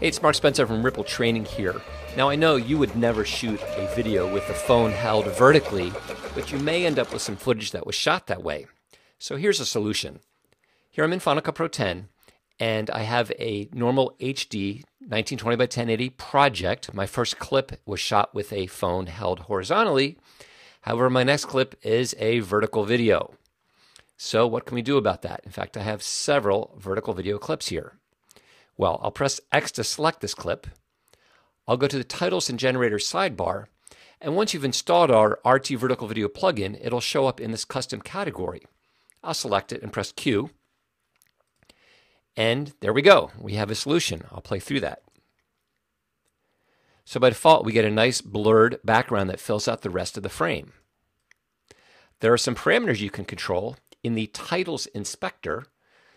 Hey, it's Mark Spencer from Ripple Training here. Now, I know you would never shoot a video with the phone held vertically, but you may end up with some footage that was shot that way. So here's a solution. Here I'm in Cut Pro 10, and I have a normal HD 1920 by 1080 project. My first clip was shot with a phone held horizontally. However, my next clip is a vertical video. So what can we do about that? In fact, I have several vertical video clips here. Well, I'll press X to select this clip. I'll go to the Titles and Generators sidebar. And once you've installed our RT Vertical Video plugin, it'll show up in this custom category. I'll select it and press Q. And there we go. We have a solution. I'll play through that. So by default, we get a nice blurred background that fills out the rest of the frame. There are some parameters you can control in the Titles Inspector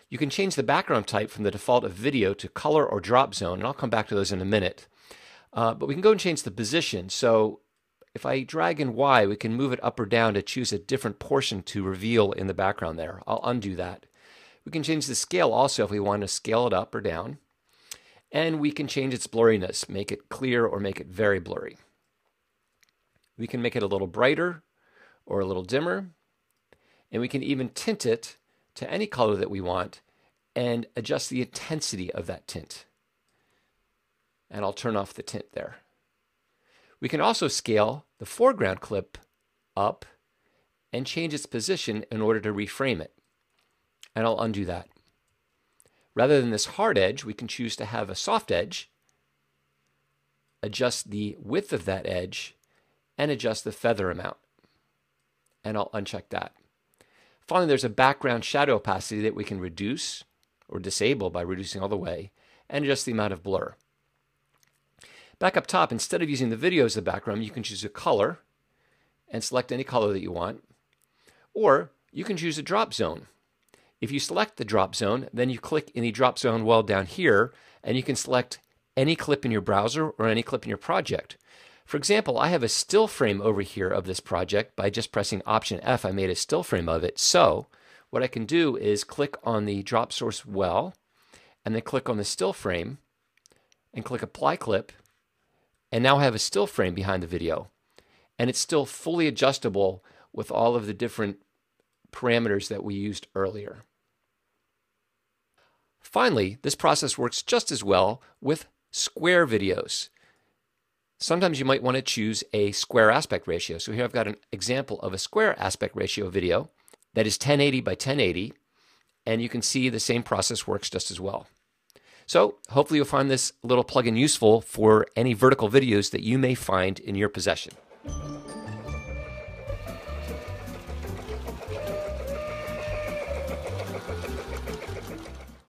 you can change the background type from the default of video to color or drop zone, and I'll come back to those in a minute. Uh, but we can go and change the position. So if I drag in Y, we can move it up or down to choose a different portion to reveal in the background there. I'll undo that. We can change the scale also if we want to scale it up or down. And we can change its blurriness, make it clear or make it very blurry. We can make it a little brighter or a little dimmer. And we can even tint it to any color that we want and adjust the intensity of that tint. And I'll turn off the tint there. We can also scale the foreground clip up and change its position in order to reframe it. And I'll undo that. Rather than this hard edge, we can choose to have a soft edge, adjust the width of that edge, and adjust the feather amount. And I'll uncheck that. Finally, there's a background shadow opacity that we can reduce or disable by reducing all the way and adjust the amount of blur. Back up top, instead of using the video as the background, you can choose a color and select any color that you want. Or you can choose a drop zone. If you select the drop zone, then you click in the drop zone well down here, and you can select any clip in your browser or any clip in your project. For example, I have a still frame over here of this project. By just pressing Option F, I made a still frame of it. So what I can do is click on the drop source well, and then click on the still frame, and click Apply Clip, and now I have a still frame behind the video. And it's still fully adjustable with all of the different parameters that we used earlier. Finally, this process works just as well with square videos. Sometimes you might want to choose a square aspect ratio. So here I've got an example of a square aspect ratio video that is 1080 by 1080, and you can see the same process works just as well. So hopefully you'll find this little plugin useful for any vertical videos that you may find in your possession.